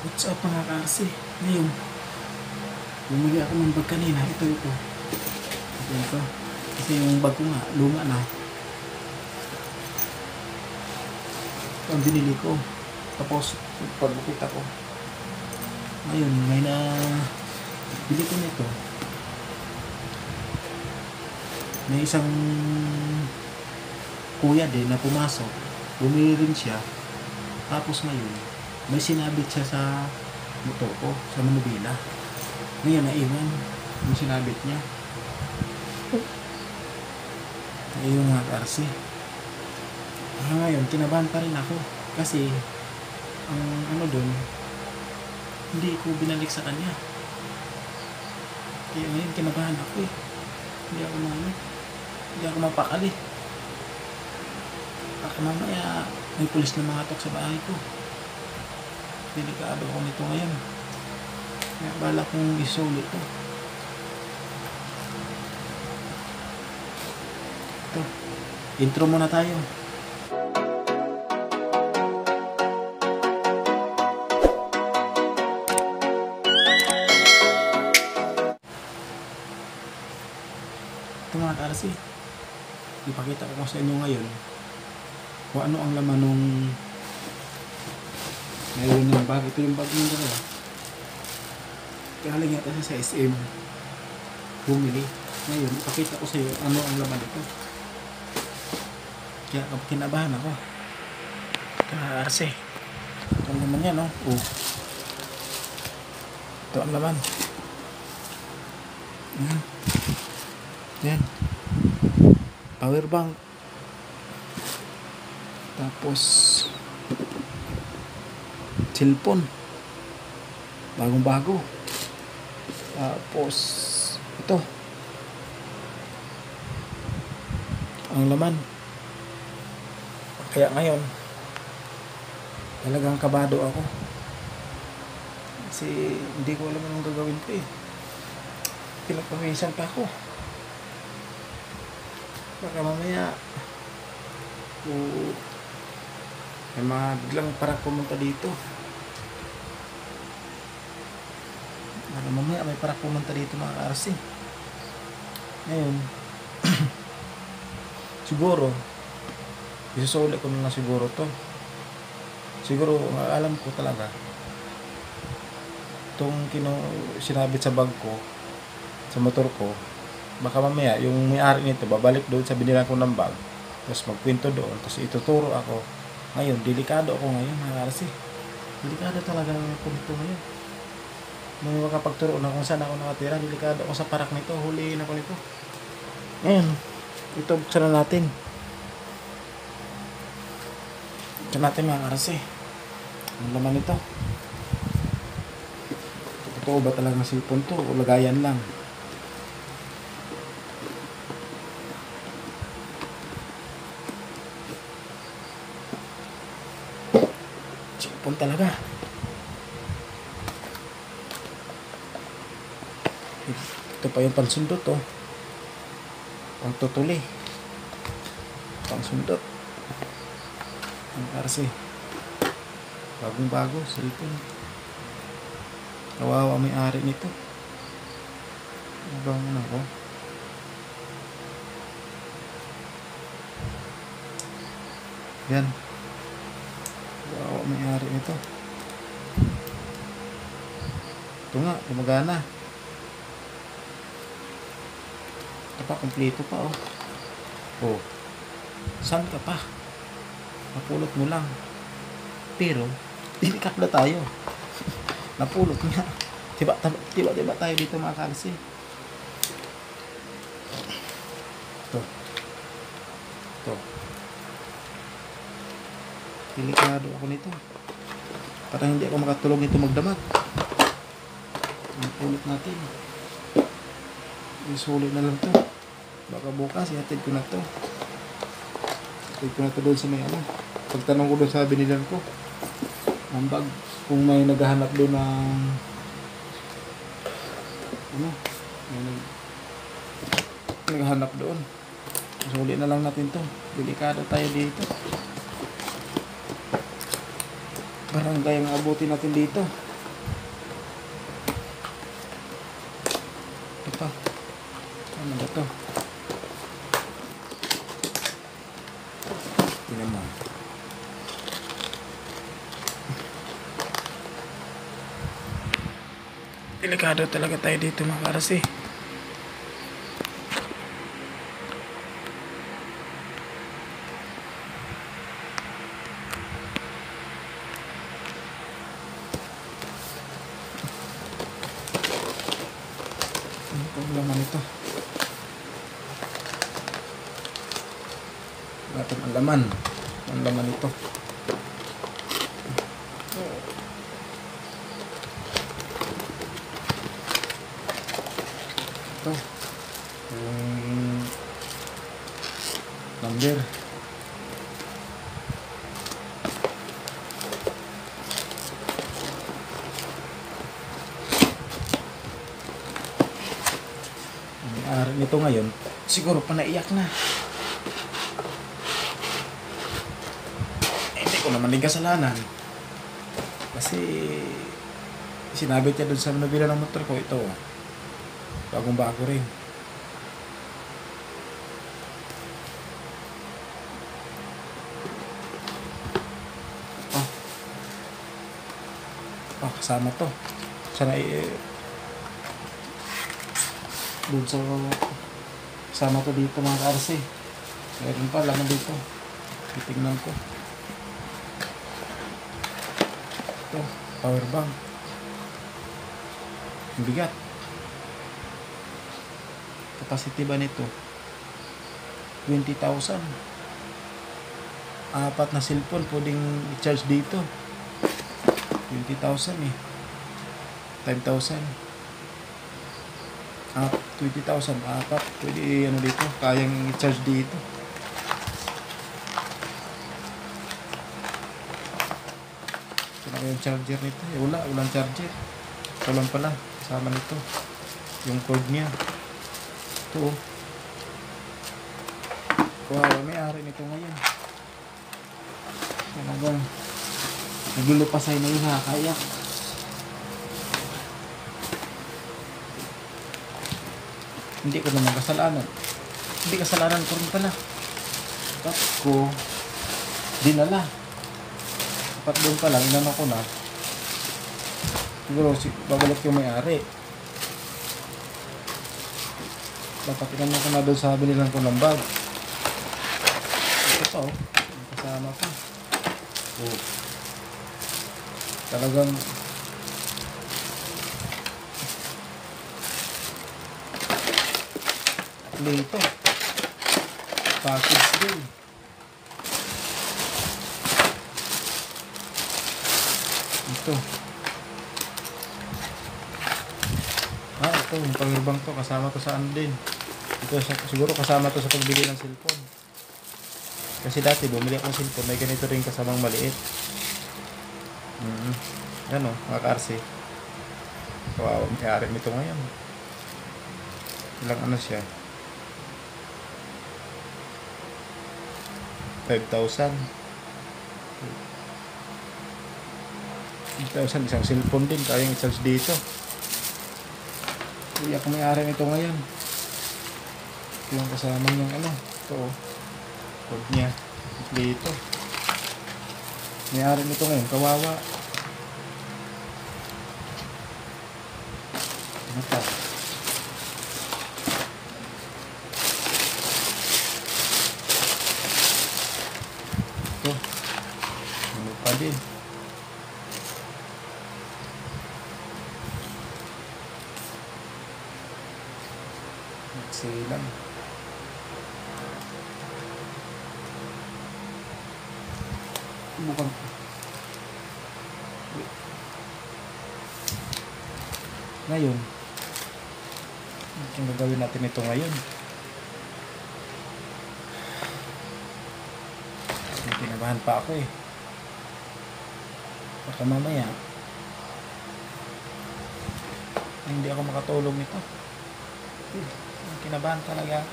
What's up mga kasi? Ngayon, bumili ako ng bag kanina. Ito, ito. Ito, ito. Kasi yung bag ko nga, luma na. Ito ang binili ko. Tapos, pagbukit ako. Ngayon, may na... Bili ko nito. May isang kuya din na pumasok. Bumili rin siya. Tapos ngayon, may sinabit siya sa motor ko, sa Manubila. Ngayon, naiwan yung sinabit niya. Ayun nga, RC. Ah, ngayon, kinabahan pa rin ako. Kasi, ang ano doon, hindi ko binalik sa kanya. Kaya ngayon, kinabahan ako eh. Hindi ako na ano, hindi ako mapakali. Baka mamaya, may pulis na mga tok sa bahay ko. Delikado ako nito ngayon. Kaya bala kong isulit to. Ito. Intro muna tayo. Ito mga karasi. Ipakita ko sa inyo ngayon kung ano ang laman nung ngayon yung bag. Ito yung bag nyo dalawa. Galing yata sa SM. Bumili. Ngayon, ipakita ko sa iyo ano ang laman nito. Kaya kinabahan ako. Kaarse. Ito ang laman yan, no? Oh. Ito ang laman. Yan. Yan. Power bank. Tapos cellphone. Bagong bago. Tapos ito. Ang laman. Kaya ngayon talagang kabado ako. Kasi hindi ko alam anong gagawin ko eh. Pinagpawisan pa ako. Baka mamaya o may mga biglang parang pumunta dito. Baka mamaya may parang pumunta dito mga RC. Ngayon, siguro, isusuli ko na siguro to. Siguro, alam ko talaga, itong kino, sinabit sa bag ko, sa motor ko, baka mamaya, yung may-ari nito, babalik doon sa binilang ko ng bag, tapos magkwento doon, tapos ituturo ako. Ngayon, delikado ako ngayon, mga RC. Delikado talaga ang punto ngayon. Nung makapagturo na kung saan ako nakatira, delikado ako sa parak nito, huliin ako nito. Ngayon, ito buksan na natin. Buksan natin mga RC. Ang laman nito. Totoo ba talagang cellphone to o lagayan lang? Cellphone talaga. Ito pa yung pansundot oh. Pang tutuli. Pangsundot. Ang RC. Bagong bago, cellphone. Kawawa may ari nito. Ano bang ano ko? Yan. Kawawa may ari nito. Ito nga, gumagana. Ito pa, kompleto pa oh. Oh. Saan ka pa? Napulot mo lang. Pero, delikado na tayo. Napulot nga. Diba, diba, diba tayo dito mga kalsi? Ito. Ito. Delikado ako nito. Parang hindi ako makatulog nito magdamag. Napulot natin. Isulit na lang to. Baka bukas, ihatid ko na to. Ihatid ko na to doon sa may ano. Pagtanong ko doon sa binilan ko. Ang bag. Kung may naghahanap doon ng ano, may nag, naghahanap doon. Sulit na lang natin to. Delikado tayo dito. barangay ang abutin natin dito. Ito. Ano ba to? Tingnan mo. Delikado talaga tayo dito mga karasi. Ano po ang laman ito? Natin ang laman. Ang laman ito. Ito. Yung number. Ari nito ngayon, siguro pa naiyak na. Eh, hindi ko naman din kasalanan. Kasi sinabi niya doon sa nabila ng motor ko, ito, bagong bago rin. Oh. Oh, kasama to. Sana eh, doon sa kasama to dito mga ka-RC. Meron pa, laman dito. Titignan ko. Ito, power bank. Ang bigat. Capacity ba nito? 20,000. Apat na cellphone pwedeng i-charge dito. 20,000 eh. 5,000. Ah, 20,000. Apat. Pwede ano dito. Kayang i-charge dito. Ito na yung charger nito. Eh, wala. Walang charger. Ito lang pala. Kasama nito. Yung cord niya. Ito. Wow, may ari nito ngayon. Talagang naglulupasay na yun nakakayak. Hindi ko naman kasalanan. Hindi kasalanan ko rin pala. Dapat ko dinala. Dapat doon pa lang, inano ko na. Siguro, si, babalik yung may-ari. Dapat inano ko na doon sa binilang ko ng bag. Ito pa oh. Kasama pa. Oh. Talagang Dito. Package din. Ito. Ah, ito. Yung pangirbang to. Kasama to sa ano din. Ito, siguro kasama to sa pagbili ng cellphone. Kasi dati bumili ako ng cellphone. May ganito rin kasamang maliit. Mm Yan o, mga ka-RC. Kawawa, may-ari nito ngayon. Ilang ano siya? 5,000. 5,000 isang cellphone din kayang i-charge dito. Ako may-ari nito ngayon. Yung kasama niyang ano. Ito oh. Code niya. Dito. May-ari nito ngayon. Kawawa. Ano pa? Ito. Ano pa din? Sige Bukan ko. Ngayon, ang gagawin natin ito ngayon. May kinabahan pa ako eh. Baka mamaya, hindi ako makatulog nito. Kinabahan talaga.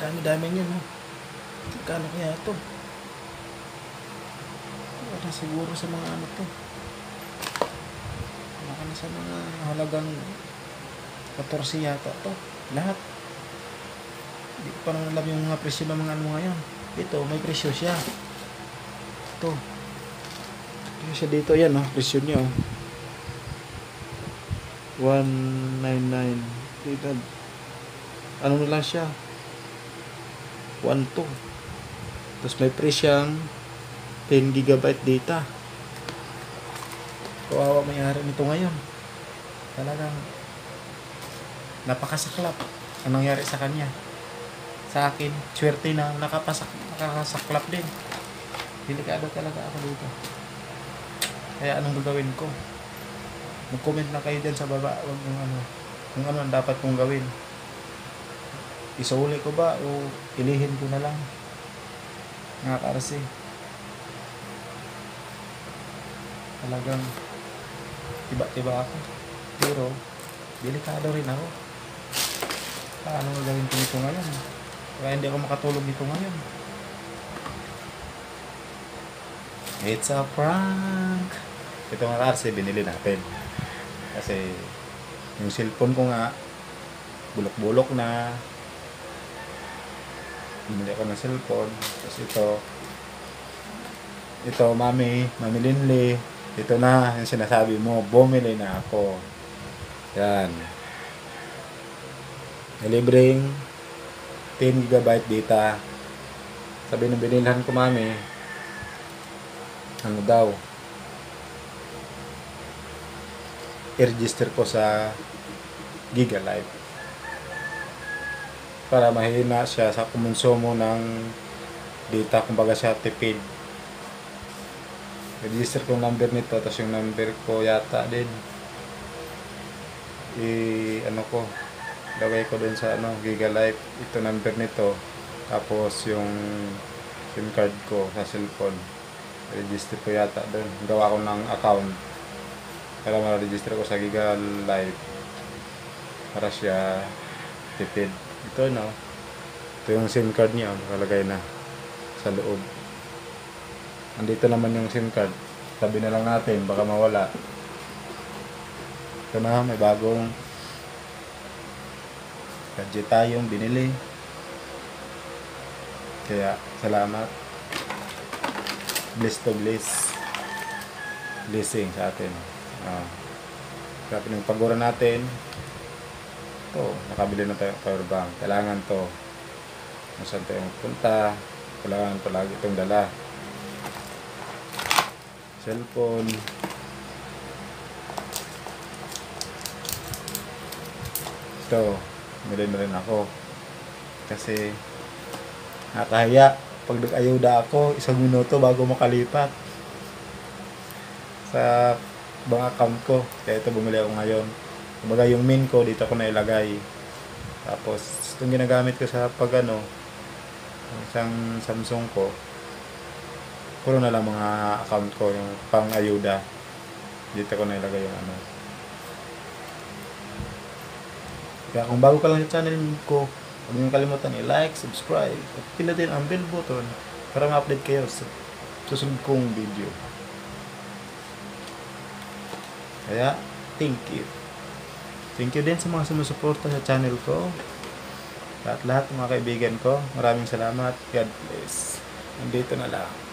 Dami-dami yun, oh. Kano kaya ito? na siguro sa mga ano to. Baka na sa mga halagang 14 yata to. Lahat. Hindi ko pa naman alam yung mga presyo ng mga ano ngayon. Ito, may presyo siya. Ito. Presyo siya dito. Yan, oh. Presyo niya, oh. 199. Dito. Ano na lang siya? 1.2. Tapos may presyang 10 gigabyte data. Kawawa may-ari nito ngayon. Talagang napakasaklap. Anong nangyari sa kanya? Sa akin, swerte na nakapasak, nakakasaklap din. Delikado talaga ako dito. Kaya anong gagawin ko? Mag-comment na kayo dyan sa baba kung ano, kung ano ang dapat kong gawin. Isauli ko ba o ilihin ko na lang? Nga karasi. Talagang tiba-tiba ako. Pero, delikado rin ako. Paano gagawin ko ito ngayon? Kaya hindi ako makatulog dito ngayon. It's a prank! Ito nga kasi binili natin. Kasi yung cellphone ko nga bulok-bulok na bumili ako ng cellphone. Tapos ito ito mami mami Linley. Ito na yung sinasabi mo bumili na ako. Yan. May libreng 10 gigabyte data. Sabi ng binilhan ko mami ano daw? I-register ko sa Gigalife para mahina siya sa kumonsumo ng data. Kumbaga siya tipid. Register ko number nito tapos yung number ko yata din. I ano ko lagay ko dun sa ano Gigalife. Ito number nito tapos yung SIM card ko sa cellphone. Register ko yata dun. Gawa ko ng account. Para ma-register ko sa Giga Live para siya tipid ito no? Ito yung SIM card niya nakalagay na sa loob. Andito naman yung SIM card. Tabi na lang natin baka mawala. Ito na may bagong gadget tayong binili. Kaya salamat. Bless to bless blessing sa atin. Ah. Grabe ng pagura natin. Ito, nakabili na tayo ng power bank. Kailangan to. Kung saan tayo magpunta. Kailangan palagi itong dala. Cellphone. Ito, bili na rin ako. Kasi, nakahaya. Pag nag-ayuda ako, isang minuto bago makalipat. Sa bang account ko. Kaya ito bumili ako ngayon. Kumbaga yung min ko dito ko na ilagay. Tapos itong ginagamit ko sa pag ano, isang Samsung ko. Puro na lang mga account ko yung pang ayuda. Dito ko na ilagay yung ano. Kaya kung bago ka lang sa channel ko, huwag niyong kalimutan i-like, subscribe, at pindutin ang bell button para ma-update kayo sa susunod kong video. Kaya, thank you. Thank you din sa mga sumusuporta sa channel ko. At lahat ng mga kaibigan ko, maraming salamat. God bless. Nandito na lang.